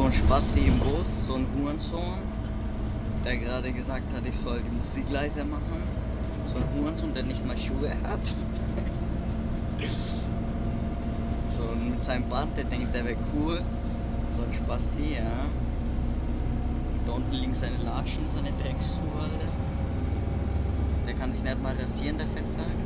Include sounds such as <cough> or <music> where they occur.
so ein Spasti im Bus, so ein Hurensohn, der gerade gesagt hat, ich soll die Musik leiser machen. So ein Hurensohn, der nicht mal Schuhe hat. <laughs> so mit seinem Bart, der denkt, der wäre cool. So ein Spasti, ja. Da unten liegen seine Latschen, seine Dreckschuhe, Alter. Der kann sich nicht mal rasieren, der Fettsack.